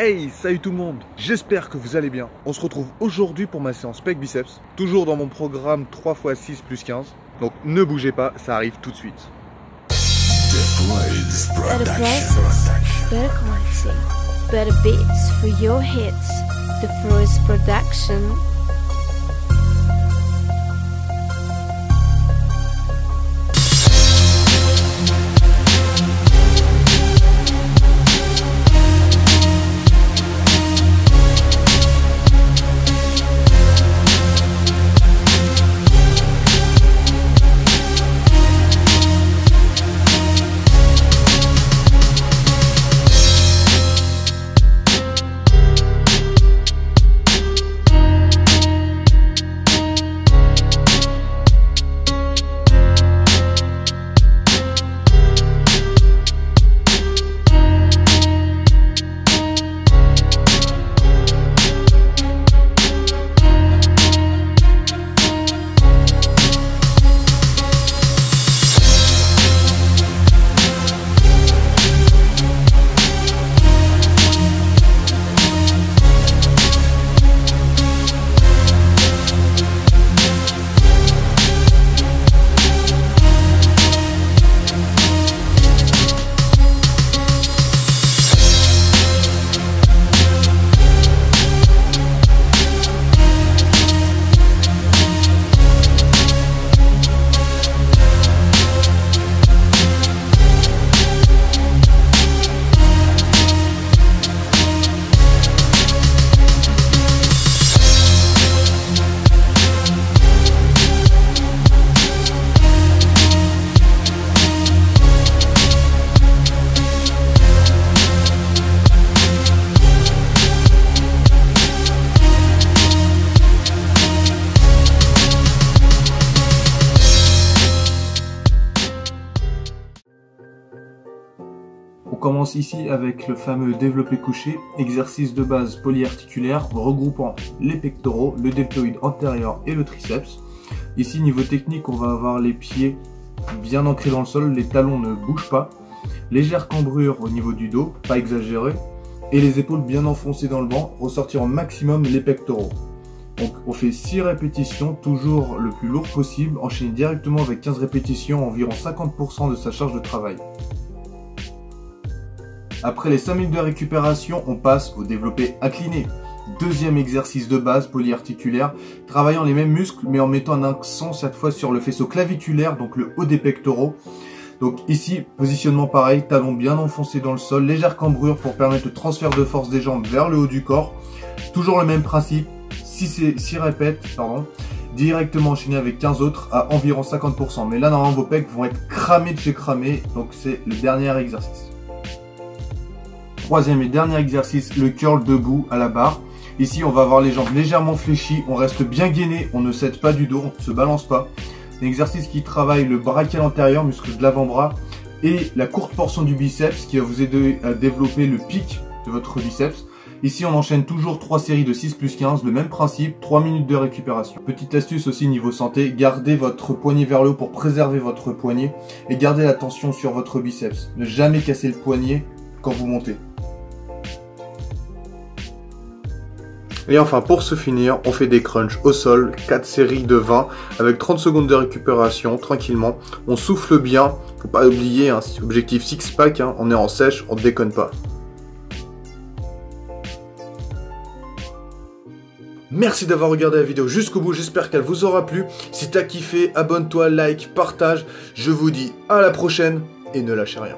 Hey, salut tout le monde J'espère que vous allez bien. On se retrouve aujourd'hui pour ma séance pec biceps, toujours dans mon programme 3x6 plus 15. Donc ne bougez pas, ça arrive tout de suite. Commence ici avec le fameux développé couché, exercice de base polyarticulaire regroupant les pectoraux, le deltoïde antérieur et le triceps. Ici, niveau technique, on va avoir les pieds bien ancrés dans le sol, les talons ne bougent pas, légère cambrure au niveau du dos, pas exagéré, et les épaules bien enfoncées dans le banc, ressortir au maximum les pectoraux. Donc on fait 6 répétitions, toujours le plus lourd possible, enchaîné directement avec 15 répétitions, environ 50% de sa charge de travail. Après les 5 minutes de récupération, on passe au développé incliné. Deuxième exercice de base polyarticulaire, travaillant les mêmes muscles mais en mettant un accent cette fois sur le faisceau claviculaire, donc le haut des pectoraux. Donc ici, positionnement pareil, talons bien enfoncés dans le sol, légère cambrure pour permettre le transfert de force des jambes vers le haut du corps. Toujours le même principe, 6, répètes, pardon, directement enchaîné avec 15 autres à environ 50%. Mais là, normalement, vos pecs vont être cramés de chez cramés, donc c'est le dernier exercice. Troisième et dernier exercice, le curl debout à la barre. Ici, on va avoir les jambes légèrement fléchies, on reste bien gainé, on ne cède pas du dos, on ne se balance pas. Un exercice qui travaille le brachial antérieur, muscle de l'avant-bras, et la courte portion du biceps qui va vous aider à développer le pic de votre biceps. Ici, on enchaîne toujours 3 séries de 6 plus 15, le même principe, 3 minutes de récupération. Petite astuce aussi niveau santé, gardez votre poignet vers le haut pour préserver votre poignet et gardez la tension sur votre biceps. Ne jamais casser le poignet quand vous montez. Et enfin, pour se finir, on fait des crunchs au sol, 4 séries de 20 avec 30 secondes de récupération, tranquillement. On souffle bien, faut pas oublier, hein, objectif six pack, hein, on est en sèche, on déconne pas. Merci d'avoir regardé la vidéo jusqu'au bout, j'espère qu'elle vous aura plu. Si t'as kiffé, abonne-toi, like, partage. Je vous dis à la prochaine et ne lâchez rien.